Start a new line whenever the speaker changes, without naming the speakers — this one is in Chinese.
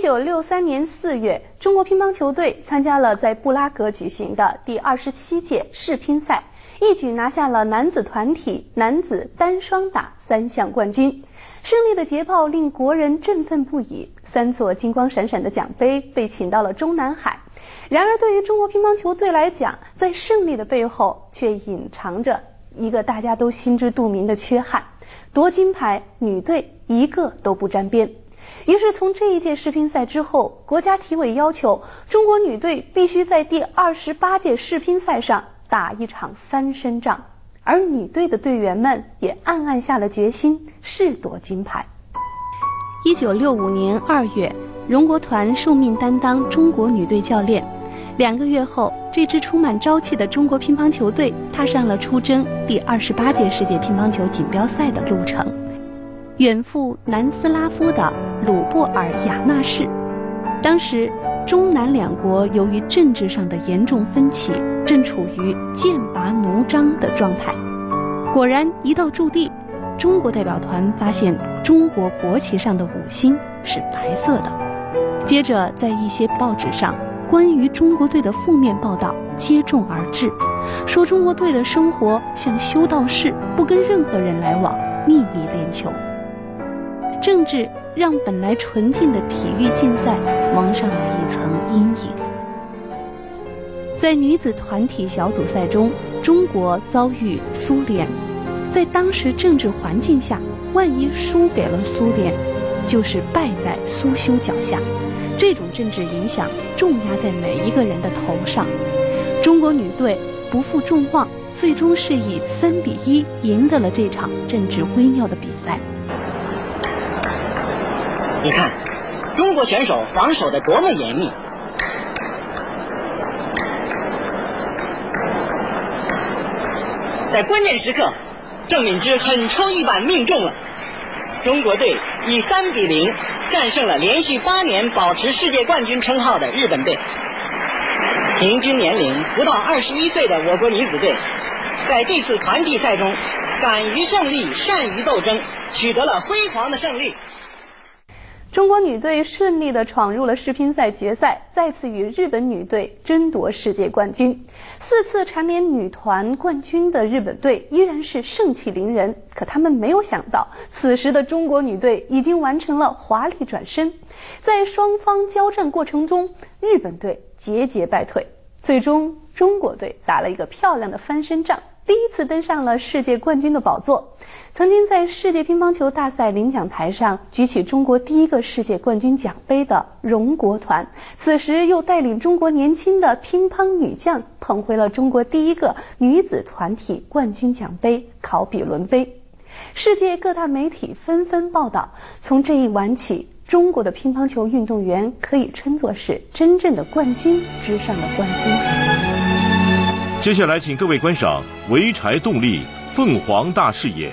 九六三年四月，中国乒乓球队参加了在布拉格举行的第二十七届世乒赛，一举拿下了男子团体、男子单双打三项冠军。胜利的捷报令国人振奋不已，三座金光闪闪的奖杯被请到了中南海。然而，对于中国乒乓球队来讲，在胜利的背后却隐藏着一个大家都心知肚明的缺憾：夺金牌，女队一个都不沾边。于是，从这一届世乒赛之后，国家体委要求中国女队必须在第二十八届世乒赛上打一场翻身仗，而女队的队员们也暗暗下了决心，誓夺金牌。一九六五年二月，荣国团受命担当中国女队教练。两个月后，这支充满朝气的中国乒乓球队踏上了出征第二十八届世界乒乓球锦标赛的路程。远赴南斯拉夫的鲁布尔雅纳市，当时中南两国由于政治上的严重分歧，正处于剑拔弩张的状态。果然，一到驻地，中国代表团发现中国国旗上的五星是白色的。接着，在一些报纸上，关于中国队的负面报道接踵而至，说中国队的生活像修道士，不跟任何人来往，秘密练球。政治让本来纯净的体育竞赛蒙上了一层阴影。在女子团体小组赛中，中国遭遇苏联，在当时政治环境下，万一输给了苏联，就是败在苏修脚下。这种政治影响重压在每一个人的头上。中国女队不负众望，最终是以三比一赢得了这场政治微妙的比赛。
你看，中国选手防守的多么严密，在关键时刻，郑敏之狠抽一板命中了，中国队以三比零战胜了连续八年保持世界冠军称号的日本队。平均年龄不到二十一岁的我国女子队，在这次团体赛中，敢于胜利，善于斗争，取得了辉煌的胜利。
中国女队顺利地闯入了世乒赛决赛，再次与日本女队争夺世界冠军。四次蝉联女团冠军的日本队依然是盛气凌人，可他们没有想到，此时的中国女队已经完成了华丽转身。在双方交战过程中，日本队节节败退，最终中国队打了一个漂亮的翻身仗。第一次登上了世界冠军的宝座，曾经在世界乒乓球大赛领奖台上举起中国第一个世界冠军奖杯的荣国团，此时又带领中国年轻的乒乓女将捧回了中国第一个女子团体冠军奖杯——考比伦杯。世界各大媒体纷纷报道，从这一晚起，中国的乒乓球运动员可以称作是真正的冠军之上的冠军。
接下来，请各位观赏潍柴动力凤凰大视野。